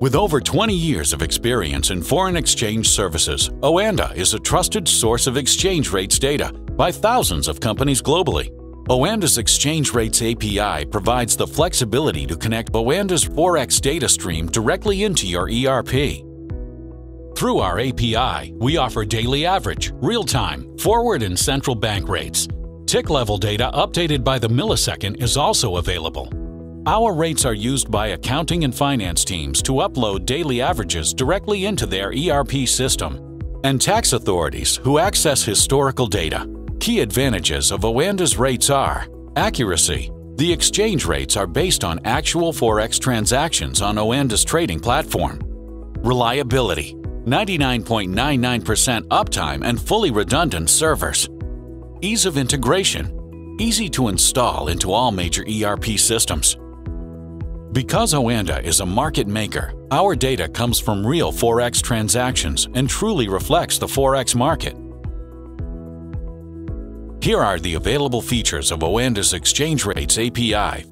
With over 20 years of experience in foreign exchange services, Oanda is a trusted source of exchange rates data by thousands of companies globally. Oanda's Exchange Rates API provides the flexibility to connect Oanda's Forex data stream directly into your ERP. Through our API, we offer daily average, real-time, forward and central bank rates. Tick level data updated by the millisecond is also available. Our rates are used by accounting and finance teams to upload daily averages directly into their ERP system, and tax authorities who access historical data. Key advantages of Oanda's rates are accuracy. The exchange rates are based on actual Forex transactions on Oanda's trading platform. Reliability 99.99% uptime and fully redundant servers. Ease of integration easy to install into all major ERP systems. Because Oanda is a market maker, our data comes from real Forex transactions and truly reflects the Forex market. Here are the available features of Oanda's Exchange Rates API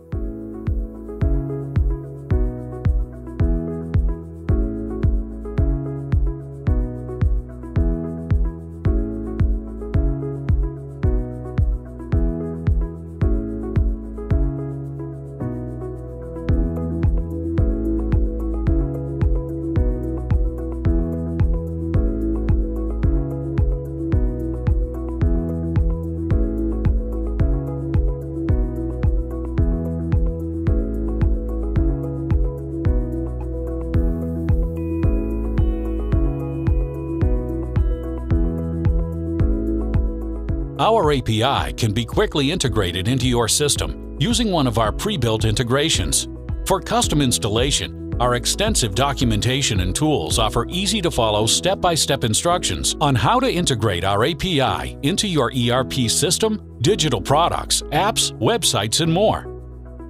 Our API can be quickly integrated into your system using one of our pre-built integrations. For custom installation, our extensive documentation and tools offer easy-to-follow step-by-step instructions on how to integrate our API into your ERP system, digital products, apps, websites, and more.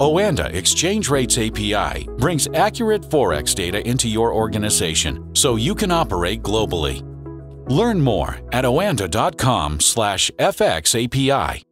Oanda Exchange Rates API brings accurate Forex data into your organization so you can operate globally. Learn more at oanda.com/fxapi.